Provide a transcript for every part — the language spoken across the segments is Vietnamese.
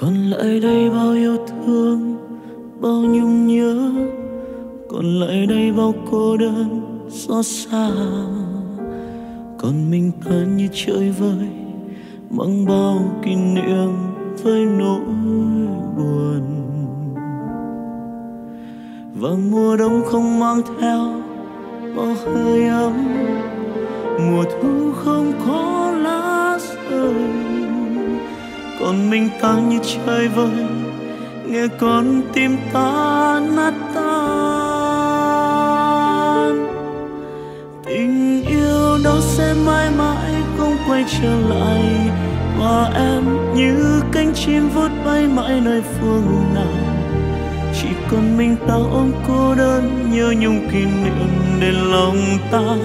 còn lại đây bao yêu thương, bao nhung nhớ, còn lại đây bao cô đơn xót xa. Còn mình ta như chơi vơi, mang bao kỷ niệm với nỗi buồn. Và mùa đông không mang theo bao hơi ấm, mùa thu không có lá rơi còn mình ta như chơi vơi nghe con tim ta nát tan. Tình yêu đó sẽ mãi mãi không quay trở lại. Và em như cánh chim vút bay mãi nơi phương nào. Chỉ còn mình ta ôm cô đơn nhớ nhung kỷ niệm để lòng ta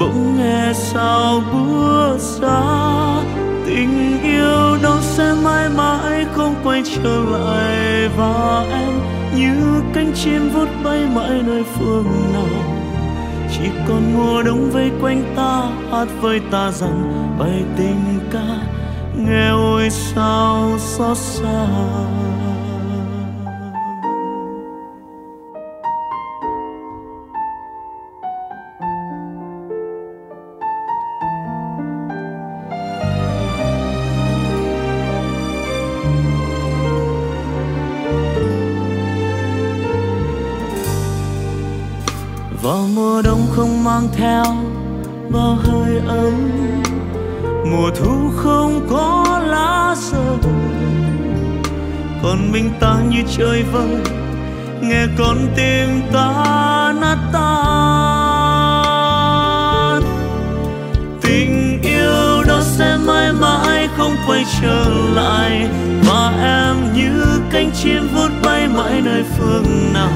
bỗng nghe sao búa xa. Tình yêu sẽ mãi mãi không quay trở lại và em như cánh chim vút bay mãi nơi phương nào. Chỉ còn mùa đông vây quanh ta, hát với ta rằng bài tình ca nghe ôi sao xót xa. Vào mùa đông không mang theo bao hơi ấm. Mùa thu không có lá rơi còn mình ta như chơi vơi, nghe con tim ta nát tan. Tình yêu đó sẽ mãi mãi không quay trở lại và em như cánh chim vút bay mãi nơi phương nào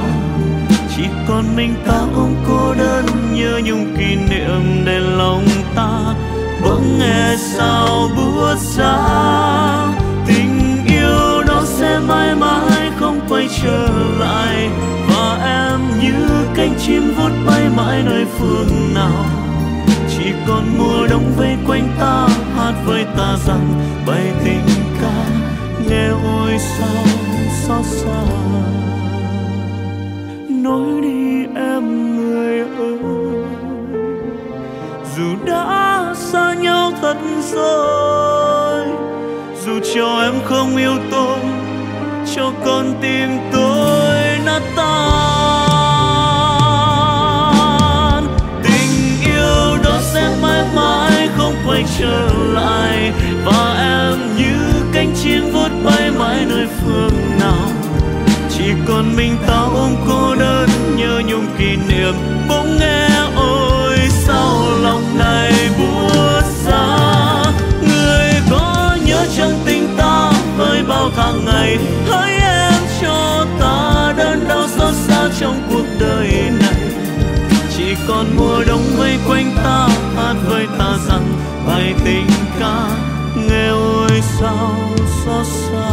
chỉ còn mình ta ôm cô đơn nhớ nhung kỷ niệm để lòng ta. Bỗng nghe sao buốt xa tình yêu đó sẽ mãi mãi không quay trở lại. Và em như cánh chim vút bay mãi nơi phương nào. Chỉ còn mùa đông vây quanh ta, hát với ta rằng bài tình ca. Nghe ôi sao, xót xa nói đi em người ơi. Dù đã xa nhau thật rồi, dù cho em không yêu tôi, cho con tim tôi nát tan. Tình yêu đó sẽ mãi mãi không quay trở lại, và em như cánh chim vút bay mãi nơi phương nào. Chỉ còn mình ta ôm cô đơn kỷ niệm bỗng nghe, ôi, sao lòng này buốt xa người có nhớ chân tình ta với bao tháng ngày, hỡi em cho ta đơn đau xót xa trong cuộc đời này. Chỉ còn mùa đông vây quanh ta, hát với ta rằng bài tình ca nghe ôi sao xót xa?